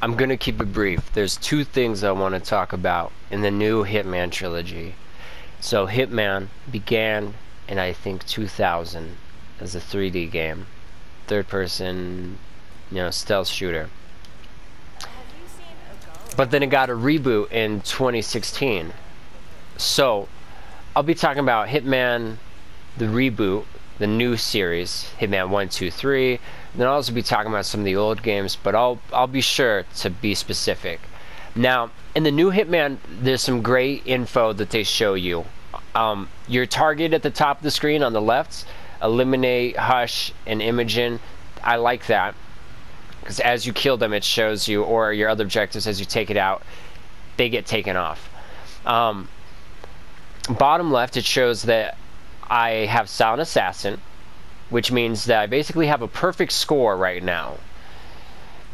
I'm gonna keep it brief. There's two things I want to talk about in the new Hitman trilogy. So Hitman began in I think 2000 as a 3D game, third person, you know, stealth shooter. But then it got a reboot in 2016. So I'll be talking about Hitman, the reboot, the new series, Hitman 1, 2, 3. then I'll also be talking about some of the old games, but I'll I'll be sure to be specific. Now, in the new Hitman, there's some great info that they show you. Um, your target at the top of the screen on the left, eliminate, hush, and Imogen. I like that because as you kill them, it shows you, or your other objectives as you take it out, they get taken off. Um, bottom left, it shows that I have Silent Assassin, which means that I basically have a perfect score right now.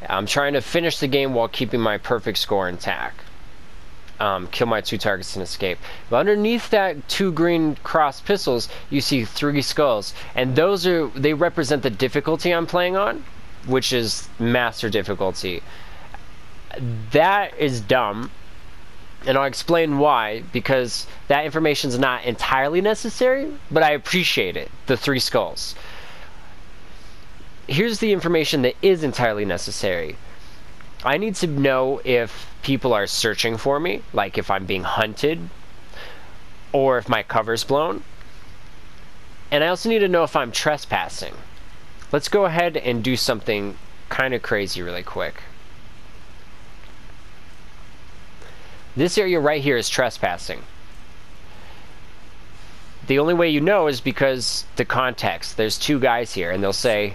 I'm trying to finish the game while keeping my perfect score intact. Um, kill my two targets and escape. But underneath that two green cross pistols, you see three skulls, and those are they represent the difficulty I'm playing on, which is master difficulty. That is dumb and I'll explain why, because that information is not entirely necessary, but I appreciate it. The three skulls. Here's the information that is entirely necessary. I need to know if people are searching for me, like if I'm being hunted, or if my cover's blown. And I also need to know if I'm trespassing. Let's go ahead and do something kind of crazy really quick. This area right here is trespassing. The only way you know is because the context. There's two guys here, and they'll say,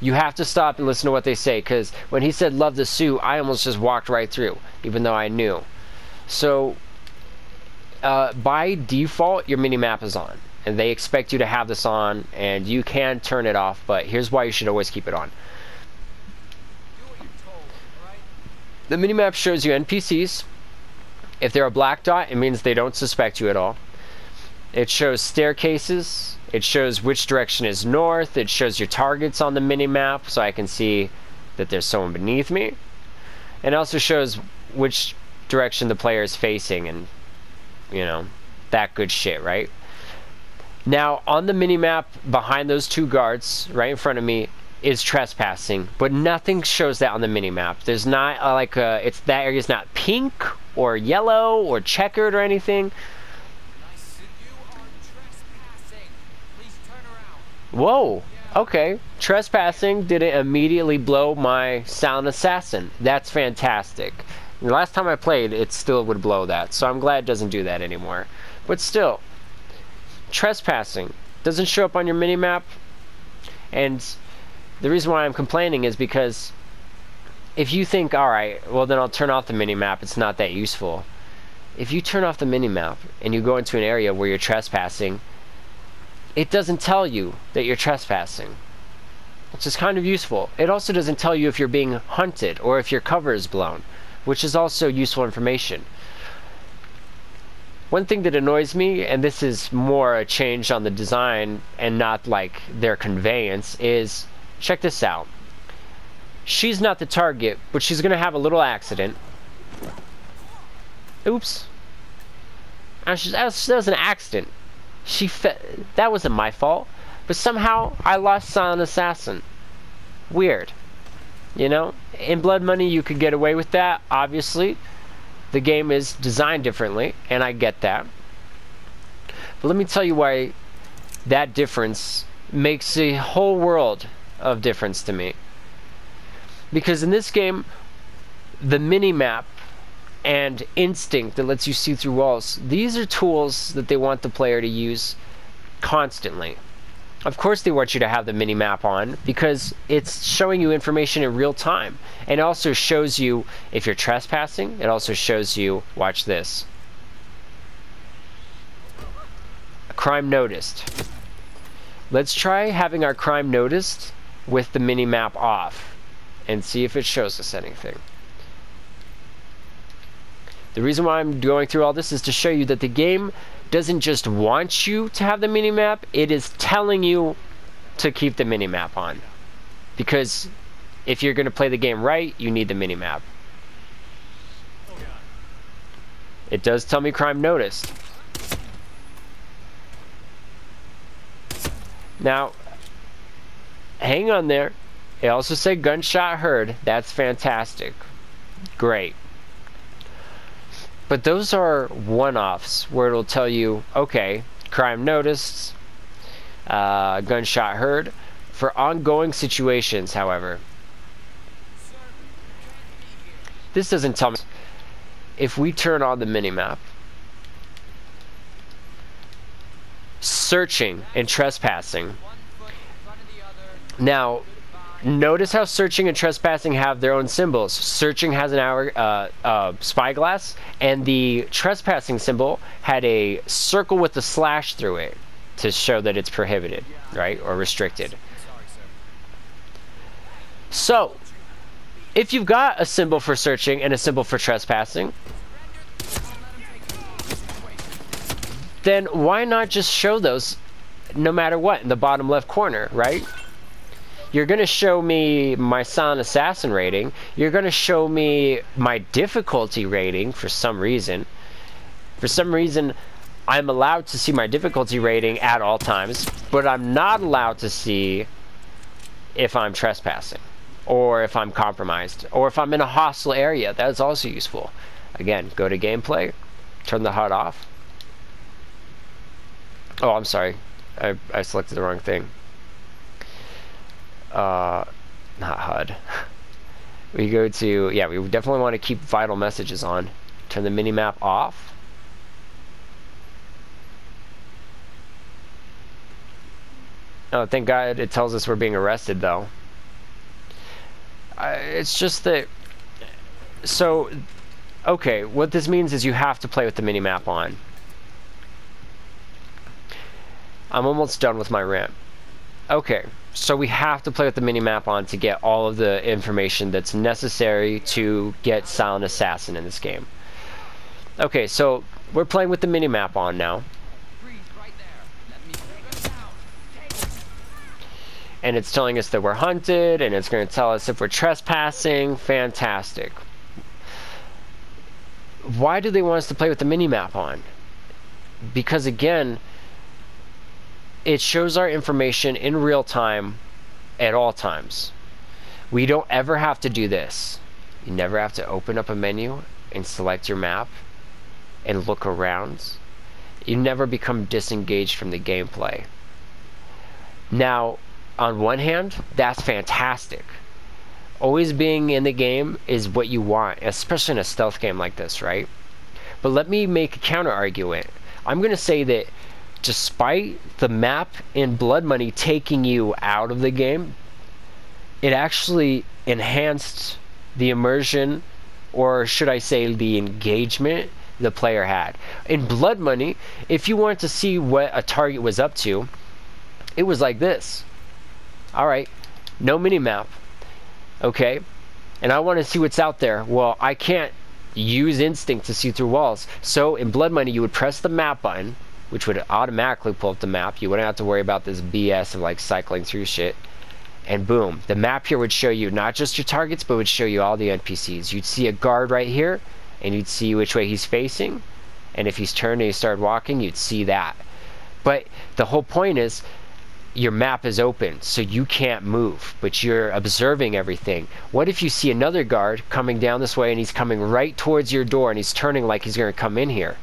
you have to stop and listen to what they say, because when he said love the suit, I almost just walked right through, even though I knew. So, uh, by default, your mini-map is on, and they expect you to have this on, and you can turn it off, but here's why you should always keep it on. The minimap shows you NPCs. If they're a black dot, it means they don't suspect you at all. It shows staircases. It shows which direction is north. It shows your targets on the minimap so I can see that there's someone beneath me. And it also shows which direction the player is facing and, you know, that good shit, right? Now, on the minimap behind those two guards, right in front of me, is trespassing, but nothing shows that on the mini map. There's not uh, like a, it's that area is not pink or yellow or checkered or anything. Whoa. Okay. Trespassing didn't immediately blow my Silent Assassin. That's fantastic. The last time I played, it still would blow that, so I'm glad it doesn't do that anymore. But still, trespassing doesn't show up on your minimap, and the reason why I'm complaining is because if you think, alright, well then I'll turn off the mini-map, it's not that useful. If you turn off the mini-map and you go into an area where you're trespassing, it doesn't tell you that you're trespassing. Which is kind of useful. It also doesn't tell you if you're being hunted or if your cover is blown, which is also useful information. One thing that annoys me, and this is more a change on the design and not like their conveyance, is Check this out. She's not the target, but she's going to have a little accident. Oops. Ah, that was an accident. She that wasn't my fault. But somehow I lost Silent Assassin. Weird. You know? In Blood Money you could get away with that, obviously. The game is designed differently, and I get that. But let me tell you why that difference makes the whole world of difference to me. Because in this game, the mini map and instinct that lets you see through walls, these are tools that they want the player to use constantly. Of course, they want you to have the mini map on because it's showing you information in real time. And also shows you if you're trespassing, it also shows you, watch this. A crime noticed. Let's try having our crime noticed with the mini map off and see if it shows us anything. The reason why I'm going through all this is to show you that the game doesn't just want you to have the mini map, it is telling you to keep the mini map on. Because If you're going to play the game right, you need the minimap. It does tell me crime noticed. Now, hang on there. It also said gunshot heard. That's fantastic. Great. But those are one-offs where it'll tell you, okay, crime noticed, uh, gunshot heard. For ongoing situations, however, this doesn't tell me. If we turn on the minimap, searching and trespassing. Now, notice how searching and trespassing have their own symbols. Searching has an hour uh, uh, spyglass, and the trespassing symbol had a circle with a slash through it to show that it's prohibited, right, or restricted. So, if you've got a symbol for searching and a symbol for trespassing, then why not just show those no matter what in the bottom left corner, right? You're going to show me my Silent Assassin rating. You're going to show me my difficulty rating for some reason. For some reason, I'm allowed to see my difficulty rating at all times, but I'm not allowed to see if I'm trespassing or if I'm compromised or if I'm in a hostile area. That is also useful. Again, go to gameplay, turn the HUD off, Oh, I'm sorry. I, I selected the wrong thing. Uh, not HUD. we go to, yeah, we definitely want to keep vital messages on. Turn the minimap off. Oh, thank God it tells us we're being arrested, though. Uh, it's just that... So, okay, what this means is you have to play with the minimap on. I'm almost done with my rant. Okay, so we have to play with the mini-map on to get all of the information that's necessary to get Silent Assassin in this game. Okay, so we're playing with the mini-map on now. And it's telling us that we're hunted, and it's going to tell us if we're trespassing. Fantastic. Why do they want us to play with the mini-map on? Because again, it shows our information in real time at all times. We don't ever have to do this. You never have to open up a menu and select your map and look around. You never become disengaged from the gameplay. Now, on one hand, that's fantastic. Always being in the game is what you want, especially in a stealth game like this, right? But let me make a counter argument. I'm going to say that despite the map in Blood Money taking you out of the game, it actually enhanced the immersion, or should I say, the engagement the player had. In Blood Money, if you wanted to see what a target was up to, it was like this. Alright, no mini map. Okay, and I want to see what's out there. Well, I can't use instinct to see through walls. So in Blood Money, you would press the map button, which would automatically pull up the map. You wouldn't have to worry about this BS of like cycling through shit. And boom, the map here would show you not just your targets, but would show you all the NPCs. You'd see a guard right here, and you'd see which way he's facing. And if he's turned and he started walking, you'd see that. But the whole point is, your map is open, so you can't move, but you're observing everything. What if you see another guard coming down this way and he's coming right towards your door and he's turning like he's going to come in here?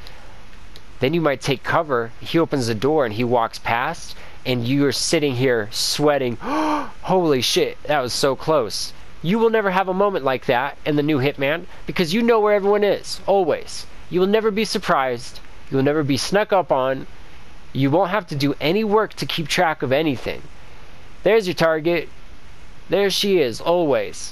Then you might take cover. He opens the door and he walks past, and you're sitting here sweating. Holy shit, that was so close. You will never have a moment like that in the new Hitman because you know where everyone is, always. You will never be surprised. You will never be snuck up on. You won't have to do any work to keep track of anything. There's your target. There she is, always.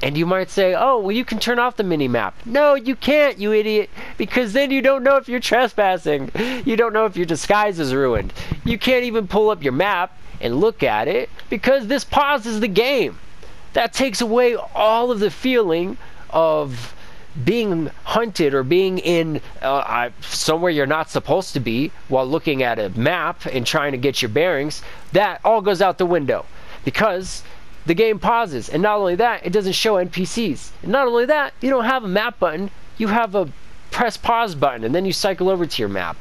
And you might say, oh, well, you can turn off the mini map. No, you can't, you idiot, because then you don't know if you're trespassing. You don't know if your disguise is ruined. You can't even pull up your map and look at it because this pauses the game. That takes away all of the feeling of being hunted or being in uh, somewhere you're not supposed to be while looking at a map and trying to get your bearings. That all goes out the window because the game pauses. And not only that, it doesn't show NPCs. And not only that, you don't have a map button, you have a press pause button, and then you cycle over to your map.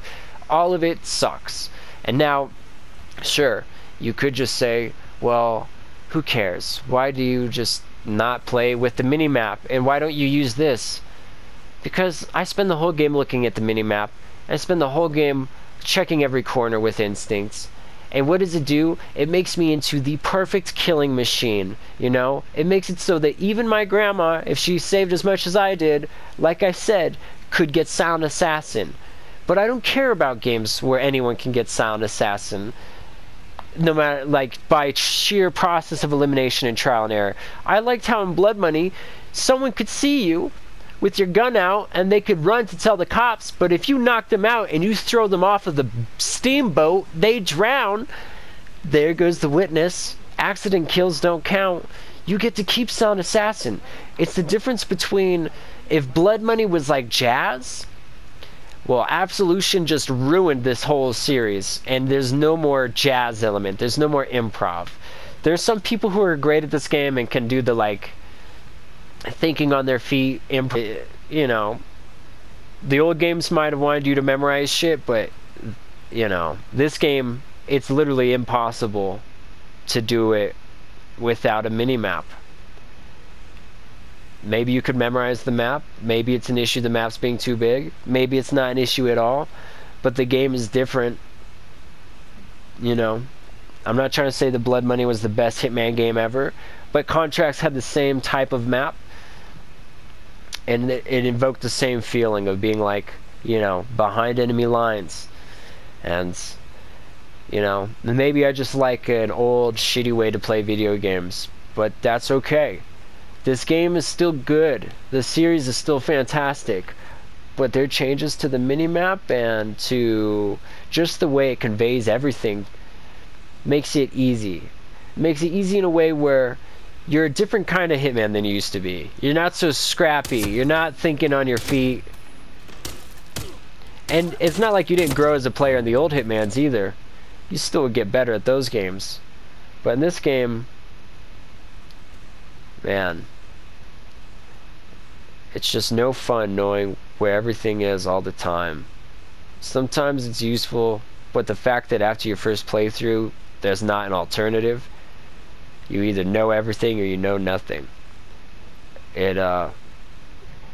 All of it sucks. And now, sure, you could just say, well, who cares? Why do you just not play with the mini map? And why don't you use this? Because I spend the whole game looking at the mini map. I spend the whole game checking every corner with instincts. And what does it do? It makes me into the perfect killing machine, you know? It makes it so that even my grandma, if she saved as much as I did, like I said, could get Silent Assassin. But I don't care about games where anyone can get Silent Assassin no matter like by sheer process of elimination and trial and error. I liked how in Blood Money someone could see you with your gun out and they could run to tell the cops, but if you knock them out and you throw them off of the steamboat, they drown. There goes the witness. Accident kills don't count. You get to keep Silent Assassin. It's the difference between if Blood Money was like jazz well, Absolution just ruined this whole series, and there's no more jazz element. There's no more improv. There's some people who are great at this game and can do the like thinking on their feet. Imp- you know, the old games might have wanted you to memorize shit, but you know, this game it's literally impossible to do it without a mini map. Maybe you could memorize the map. Maybe it's an issue the map's being too big. Maybe it's not an issue at all. But the game is different. You know, I'm not trying to say the Blood Money was the best Hitman game ever, but Contracts had the same type of map. And it, it invoked the same feeling of being like, you know, behind enemy lines. And, you know, maybe I just like an old, shitty way to play video games. But that's okay. This game is still good. The series is still fantastic. But their changes to the minimap and to just the way it conveys everything makes it easy. Makes it easy in a way where you're a different kind of hitman than you used to be. You're not so scrappy. You're not thinking on your feet. And it's not like you didn't grow as a player in the old Hitmans either. You still would get better at those games. But in this game, man, it's just no fun knowing where everything is all the time. Sometimes it's useful, but the fact that after your first playthrough, there's not an alternative, you either know everything or you know nothing. It uh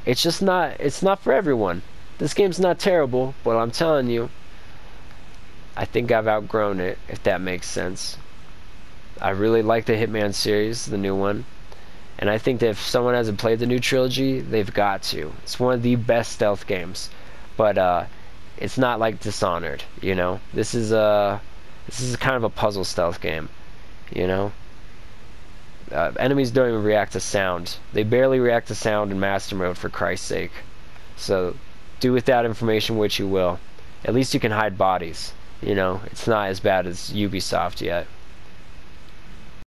it's just not it's not for everyone. This game's not terrible, but I'm telling you, I think I've outgrown it, if that makes sense. I really like the Hitman series, the new one. And I think that if someone hasn't played the new trilogy, they've got to. It's one of the best stealth games. But uh, it's not like Dishonored, you know. This is a this is kind of a puzzle stealth game, you know. Uh, enemies don't even react to sound. They barely react to sound in master mode, for Christ's sake. So, do with that information what you will. At least you can hide bodies. You know, it's not as bad as Ubisoft yet.